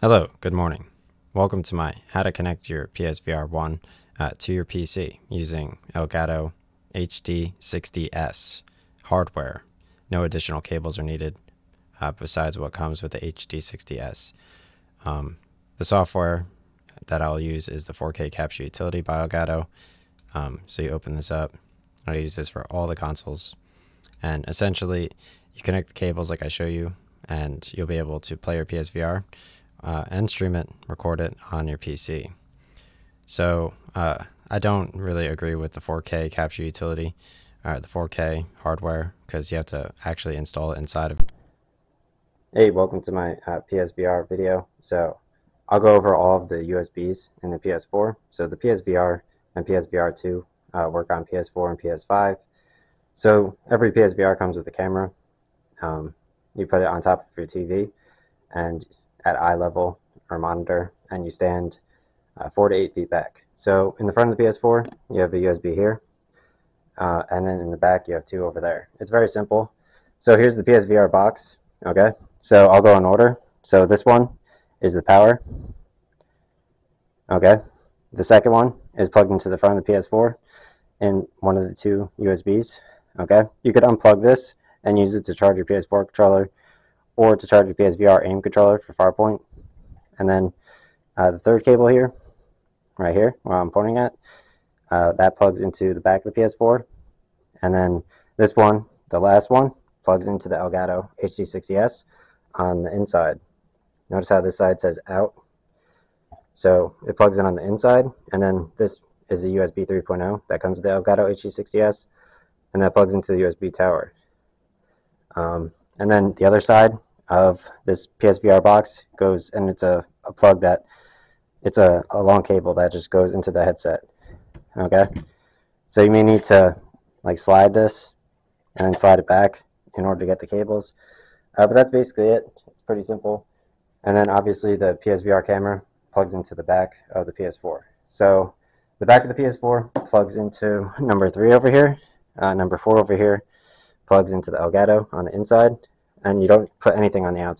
Hello, good morning. Welcome to my how to connect your PSVR 1 uh, to your PC using Elgato HD60S hardware. No additional cables are needed uh, besides what comes with the HD60S. Um, the software that I'll use is the 4K Capture Utility by Elgato. Um, so you open this up. I'll use this for all the consoles. And essentially, you connect the cables like I show you, and you'll be able to play your PSVR uh, and stream it, record it on your PC. So uh, I don't really agree with the 4K capture utility, uh, the 4K hardware, because you have to actually install it inside of. Hey, welcome to my uh, PSVR video. So I'll go over all of the USBs in the PS4. So the PSVR and PSVR 2 uh, work on PS4 and PS5. So every PSVR comes with a camera. Um, you put it on top of your TV, and at eye level or monitor, and you stand uh, four to eight feet back. So in the front of the PS4, you have a USB here, uh, and then in the back, you have two over there. It's very simple. So here's the PSVR box. Okay, so I'll go in order. So this one is the power. Okay, the second one is plugged into the front of the PS4 in one of the two USBs. Okay, you could unplug this and use it to charge your PS4 controller or to charge your PSVR aim controller for Farpoint. And then uh, the third cable here, right here, where I'm pointing at, uh, that plugs into the back of the PS4. And then this one, the last one, plugs into the Elgato HD60S on the inside. Notice how this side says out. So it plugs in on the inside, and then this is a USB 3.0 that comes with the Elgato HD60S, and that plugs into the USB tower. Um, and then the other side of this PSVR box goes, and it's a, a plug that it's a, a long cable that just goes into the headset. Okay, so you may need to like slide this and then slide it back in order to get the cables. Uh, but that's basically it. It's pretty simple. And then obviously the PSVR camera plugs into the back of the PS4. So the back of the PS4 plugs into number three over here. Uh, number four over here plugs into the Elgato on the inside and you don't put anything on the outside.